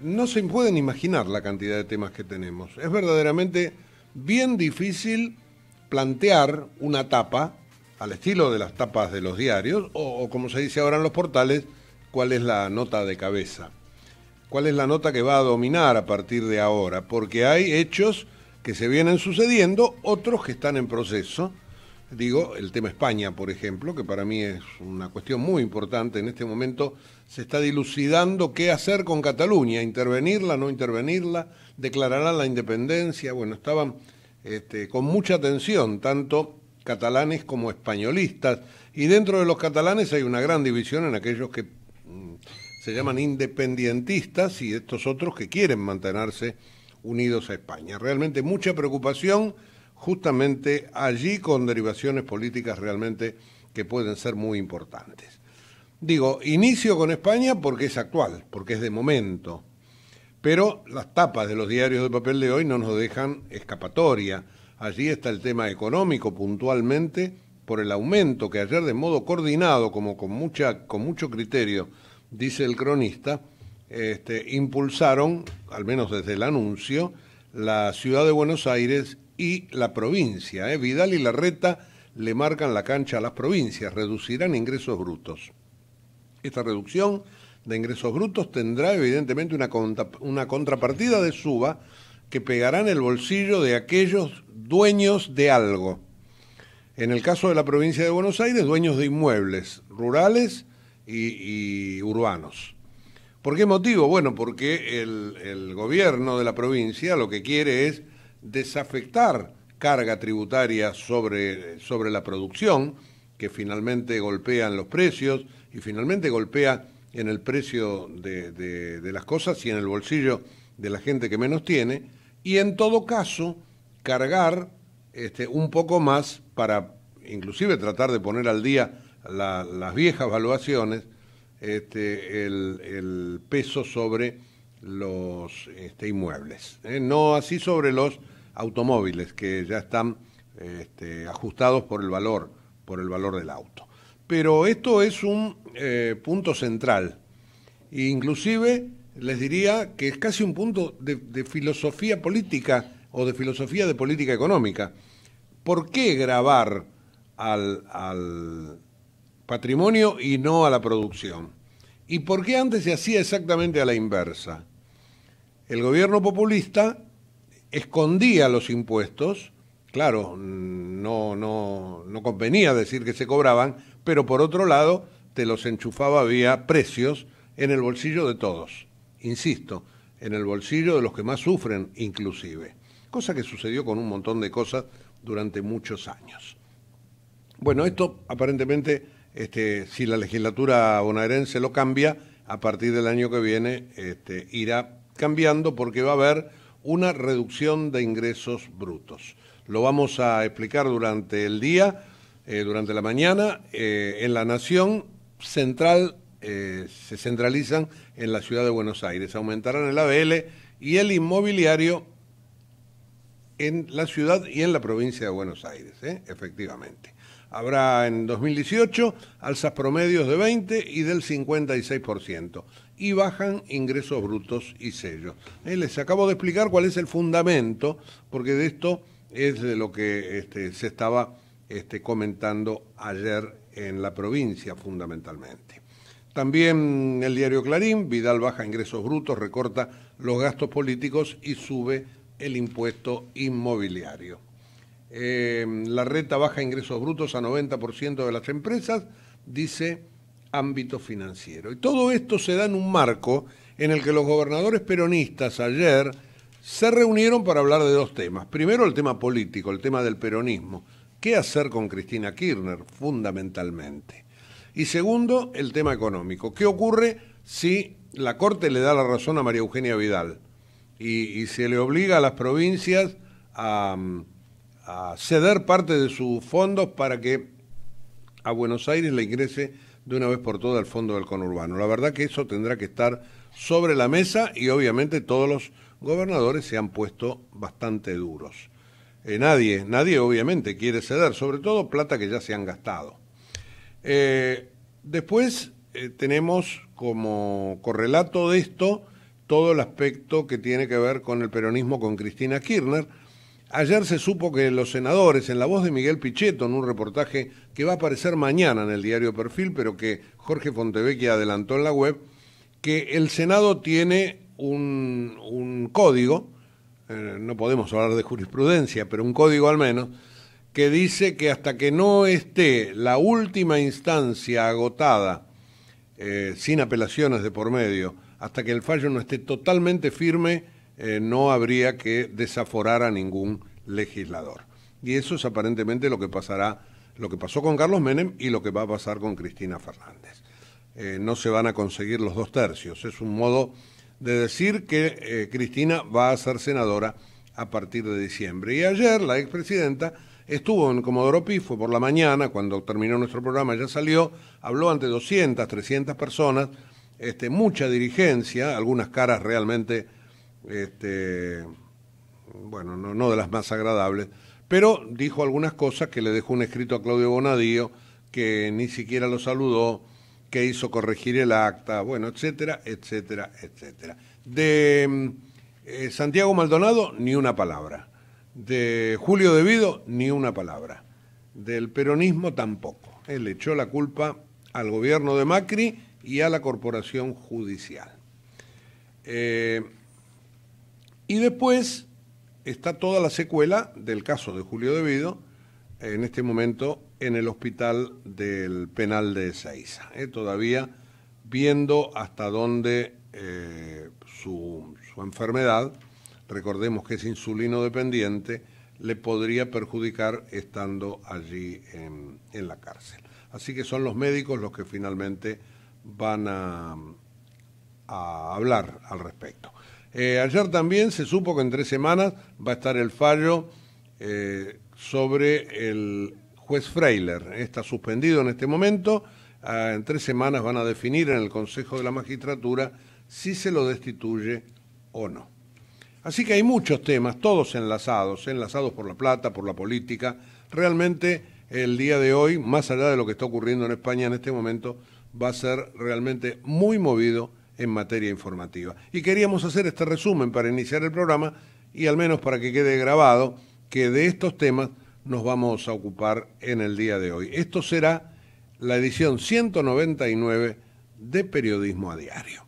no se pueden imaginar la cantidad de temas que tenemos. Es verdaderamente bien difícil plantear una tapa al estilo de las tapas de los diarios o, como se dice ahora en los portales, cuál es la nota de cabeza, cuál es la nota que va a dominar a partir de ahora, porque hay hechos que se vienen sucediendo, otros que están en proceso. Digo, el tema España, por ejemplo, que para mí es una cuestión muy importante. En este momento se está dilucidando qué hacer con Cataluña, intervenirla, no intervenirla, declarará la independencia. Bueno, estaban este, con mucha atención, tanto catalanes como españolistas. Y dentro de los catalanes hay una gran división en aquellos que mm, se llaman independientistas y estos otros que quieren mantenerse unidos a España. Realmente mucha preocupación justamente allí con derivaciones políticas realmente que pueden ser muy importantes. Digo, inicio con España porque es actual, porque es de momento, pero las tapas de los diarios de papel de hoy no nos dejan escapatoria. Allí está el tema económico puntualmente por el aumento que ayer de modo coordinado, como con, mucha, con mucho criterio, dice el cronista, este, impulsaron, al menos desde el anuncio, la ciudad de Buenos Aires y la provincia. ¿eh? Vidal y Larreta le marcan la cancha a las provincias, reducirán ingresos brutos. Esta reducción de ingresos brutos tendrá evidentemente una, una contrapartida de suba que pegará en el bolsillo de aquellos dueños de algo. En el caso de la provincia de Buenos Aires, dueños de inmuebles rurales y urbanos. ¿Por qué motivo? Bueno, porque el, gobierno de la provincia lo que quiere es desafectar carga tributaria sobre, sobre la producción, que finalmente golpea en los precios y finalmente golpea en el precio de, de, las cosas y en el bolsillo de la gente que menos tiene, y en todo caso cargar este, un poco más para inclusive tratar de poner al día las viejas valuaciones este, el, peso sobre los este, inmuebles, ¿eh? no así sobre los automóviles que ya están este, ajustados por el valor, por el valor del auto. Pero esto es un eh, punto central. E inclusive les diría que es casi un punto de, filosofía política o de filosofía de política económica. ¿Por qué grabar al, al patrimonio y no a la producción. ¿Y por qué antes se hacía exactamente a la inversa? El gobierno populista escondía los impuestos, claro, no, convenía decir que se cobraban, pero por otro lado te los enchufaba vía precios en el bolsillo de todos, insisto, en el bolsillo de los que más sufren inclusive, cosa que sucedió con un montón de cosas durante muchos años. Bueno, esto aparentemente este, si la legislatura bonaerense lo cambia, a partir del año que viene este, irá cambiando porque va a haber una reducción de ingresos brutos. Lo vamos a explicar durante el día, eh, durante la mañana. Eh, en la Nación Central eh, se centralizan en la ciudad de Buenos Aires. Aumentarán el ABL y el inmobiliario en la ciudad y en la provincia de Buenos Aires, efectivamente. Habrá en 2018 alzas promedios de 20 y del 56%. Y bajan ingresos brutos y sellos. Eh, les acabo de explicar cuál es el fundamento, porque de esto es de lo que este, se estaba este, comentando ayer en la provincia fundamentalmente. También el diario Clarín, Vidal baja ingresos brutos, recorta los gastos políticos y sube el impuesto inmobiliario. Eh, la reta baja ingresos brutos a 90% de las empresas, dice ámbito financiero. Y todo esto se da en un marco en el que los gobernadores peronistas ayer se reunieron para hablar de dos temas. Primero el tema político, el tema del peronismo. ¿Qué hacer con Cristina Kirchner, fundamentalmente? Y segundo, el tema económico. ¿Qué ocurre si la Corte le da la razón a María Eugenia Vidal y se le obliga a las provincias a a ceder parte de sus fondos para que a Buenos Aires le ingrese de una vez por todas el fondo del conurbano. La verdad que eso tendrá que estar sobre la mesa y obviamente todos los gobernadores se han puesto bastante duros. Eh, nadie, nadie obviamente quiere ceder, sobre todo plata que ya se han gastado. Eh, después eh, tenemos como correlato de esto todo el aspecto que tiene que ver con el peronismo con Cristina Kirchner. Ayer se supo que los senadores, en la voz de Miguel Pichetto, en un reportaje que va a aparecer mañana en el diario Perfil, pero que Jorge Fontevecchia adelantó en la web, que el Senado tiene un, código, eh, no podemos hablar de jurisprudencia, pero un código al menos, que dice que hasta que no esté la última instancia agotada, eh, sin apelaciones de por medio, hasta que el fallo no esté totalmente firme, eh, no habría que desaforar a ningún legislador. Y eso es aparentemente lo que pasará, lo que pasó con Carlos Menem y lo que va a pasar con Cristina Fernández. Eh, no se van a conseguir los dos tercios. Es un modo de decir que eh, Cristina va a ser senadora a partir de diciembre. Y ayer la expresidenta estuvo en Comodoro Pi, fue por la mañana, cuando terminó nuestro programa ya salió, habló ante 200, 300 personas, este, mucha dirigencia, algunas caras realmente, este, bueno, no, de las más agradables, pero dijo algunas cosas que le dejó un escrito a Claudio Bonadío, que ni siquiera lo saludó, que hizo corregir el acta, bueno, etcétera, etcétera, etcétera. De eh, Santiago Maldonado, ni una palabra. De Julio Devido, ni una palabra. Del peronismo tampoco. Él echó la culpa al gobierno de Macri y a la corporación judicial. Eh, y después está toda la secuela del caso de Julio Devido, en este momento en el hospital del penal de Ezeiza, eh, todavía viendo hasta dónde eh, su, enfermedad, recordemos que es insulino dependiente, le podría perjudicar estando allí en, en la cárcel. Así que son los médicos los que finalmente van a, hablar al respecto. Eh, ayer también se supo que en tres semanas va a estar el fallo eh, sobre el juez Freiler. Está suspendido en este momento. Ah, en tres semanas van a definir en el Consejo de la Magistratura si se lo destituye o no. Así que hay muchos temas, todos enlazados, enlazados por la plata, por la política. Realmente el día de hoy, más allá de lo que está ocurriendo en España en este momento, va a ser realmente muy movido en materia informativa. Y queríamos hacer este resumen para iniciar el programa y al menos para que quede grabado que de estos temas nos vamos a ocupar en el día de hoy. Esto será la edición 199 de Periodismo a Diario.